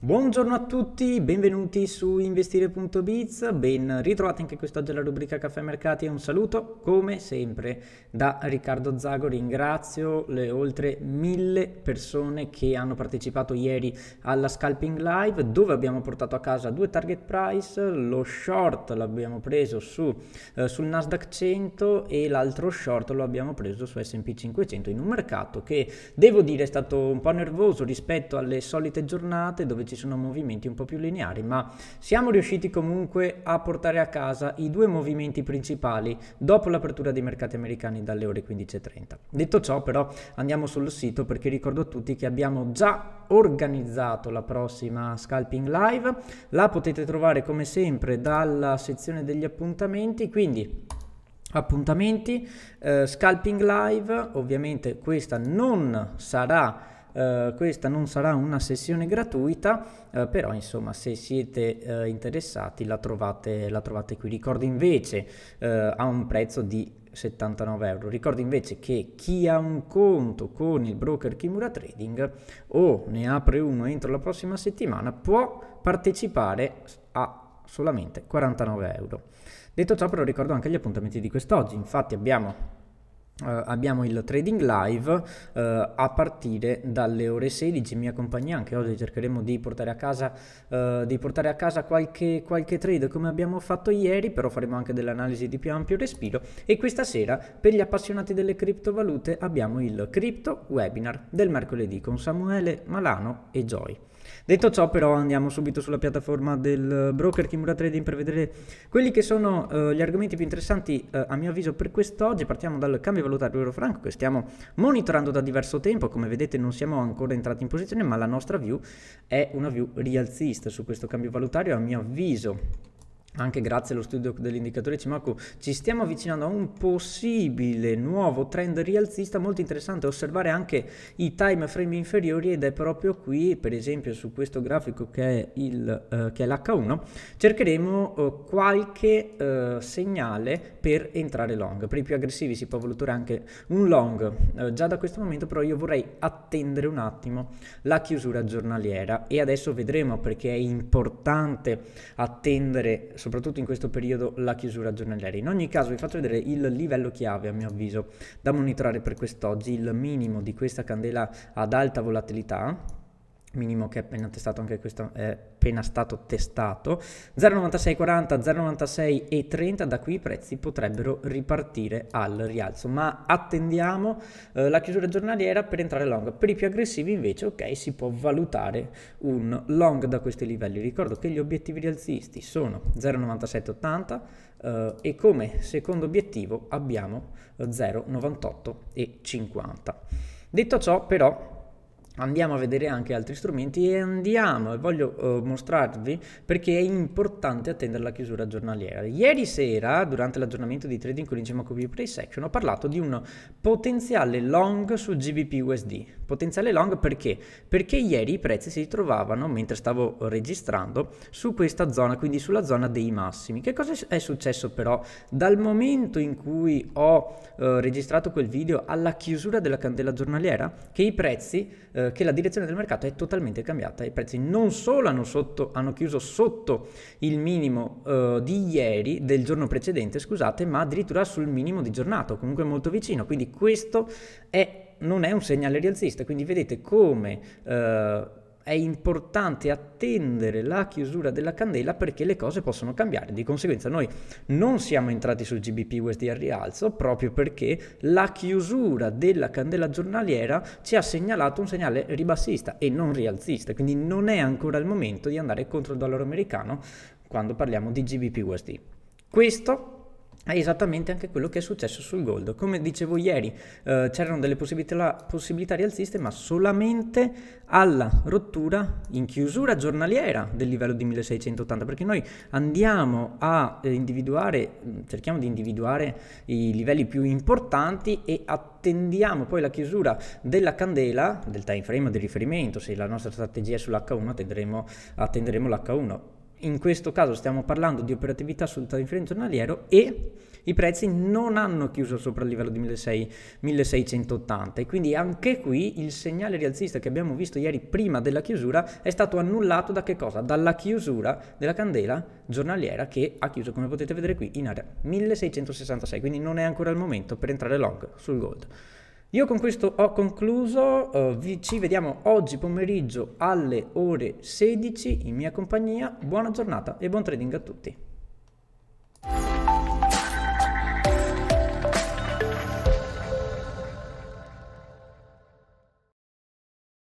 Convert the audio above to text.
Buongiorno a tutti, benvenuti su investire.biz, ben ritrovati anche quest'oggi alla rubrica Caffè Mercati e un saluto come sempre da Riccardo Zago, ringrazio le oltre mille persone che hanno partecipato ieri alla Scalping Live dove abbiamo portato a casa due target price, lo short l'abbiamo preso su, eh, sul Nasdaq 100 e l'altro short lo abbiamo preso su S&P 500 in un mercato che devo dire è stato un po' nervoso rispetto alle solite giornate dove ci sono movimenti un po' più lineari, ma siamo riusciti comunque a portare a casa i due movimenti principali dopo l'apertura dei mercati americani dalle ore 15.30. Detto ciò però andiamo sul sito perché ricordo a tutti che abbiamo già organizzato la prossima Scalping Live, la potete trovare come sempre dalla sezione degli appuntamenti, quindi appuntamenti, eh, Scalping Live, ovviamente questa non sarà Uh, questa non sarà una sessione gratuita, uh, però insomma se siete uh, interessati la trovate, la trovate, qui. Ricordo invece a un prezzo di 79 euro. Ricordo invece che chi ha un conto con il broker Kimura Trading o ne apre uno entro la prossima settimana può partecipare a solamente 49 euro. Detto ciò però ricordo anche gli appuntamenti di quest'oggi, infatti abbiamo Uh, abbiamo il trading live uh, a partire dalle ore 16 in mia compagnia anche oggi cercheremo di portare a casa, uh, di portare a casa qualche, qualche, trade come abbiamo fatto ieri però faremo anche delle analisi di più ampio respiro. E questa sera per gli appassionati delle criptovalute abbiamo il crypto webinar del mercoledì con Samuele Malano e Joy Detto ciò però andiamo subito sulla piattaforma del broker Kimura Trading per vedere quelli che sono uh, gli argomenti più interessanti uh, a mio avviso per quest'oggi. Partiamo dal cambio valutario euro-franco che stiamo monitorando da diverso tempo, come vedete non siamo ancora entrati in posizione ma la nostra view è una view rialzista su questo cambio valutario a mio avviso anche grazie allo studio dell'indicatore Cimaku ci stiamo avvicinando a un possibile nuovo trend rialzista molto interessante osservare anche i time frame inferiori ed è proprio qui per esempio su questo grafico che è, il, uh, che è l'H1 cercheremo uh, qualche uh, segnale per entrare long. Per i più aggressivi si può valutare anche un long. Già da questo momento però io vorrei attendere un attimo la chiusura giornaliera. E adesso vedremo perché è importante attendere soprattutto in questo periodo, la chiusura giornaliera. In ogni caso vi faccio vedere il livello chiave, a mio avviso, da monitorare per quest'oggi, il minimo di questa candela ad alta volatilità, minimo che è appena testato anche questo è appena stato testato. 0,9640 0,96 e 30 da qui i prezzi potrebbero ripartire al rialzo. Ma attendiamo eh, la chiusura giornaliera per entrare long. Per i più aggressivi invece ok si può valutare un long da questi livelli. Ricordo che gli obiettivi rialzisti sono 0,9780 eh, e come secondo obiettivo abbiamo 0,98 eh, e 50 detto ciò però andiamo a vedere anche altri strumenti e andiamo, e voglio uh, mostrarvi perché è importante attendere la chiusura giornaliera. Ieri sera, durante l'aggiornamento di trading con l'Ingemaco Price Action, ho parlato di un potenziale long su GBP USD. Potenziale long perché? Perché ieri i prezzi si trovavano, mentre stavo registrando, su questa zona, quindi sulla zona dei massimi. Che cosa è successo però? Dal momento in cui ho uh, registrato quel video alla chiusura della candela giornaliera, che i prezzi uh, che la direzione del mercato è totalmente cambiata. I prezzi non solo hanno, sotto, hanno chiuso sotto il minimo uh, di ieri, del giorno precedente, scusate, ma addirittura sul minimo di giornata, comunque molto vicino. Quindi questo è, non è un segnale rialzista. Quindi vedete come... Uh, è importante attendere la chiusura della candela perché le cose possono cambiare. Di conseguenza noi non siamo entrati sul GBP USD al rialzo proprio perché la chiusura della candela giornaliera ci ha segnalato un segnale ribassista e non rialzista, quindi non è ancora il momento di andare contro il dollaro americano quando parliamo di GBP USD. Questo è esattamente anche quello che è successo sul gold. Come dicevo ieri, eh, c'erano delle possibilità, possibilità rialziste, ma solamente alla rottura in chiusura giornaliera del livello di 1680, perché noi andiamo a eh, individuare, cerchiamo di individuare i livelli più importanti e attendiamo poi la chiusura della candela, del time frame di riferimento, se la nostra strategia è sull'H1 attenderemo, attenderemo l'H1 in questo caso stiamo parlando di operatività sul time frame giornaliero e i prezzi non hanno chiuso sopra il livello di 1680 e quindi anche qui il segnale rialzista che abbiamo visto ieri prima della chiusura è stato annullato da che cosa? Dalla chiusura della candela giornaliera che ha chiuso come potete vedere qui in area 1666 quindi non è ancora il momento per entrare long sul gold. Io con questo ho concluso, uh, vi, ci vediamo oggi pomeriggio alle ore 16 in mia compagnia, buona giornata e buon trading a tutti.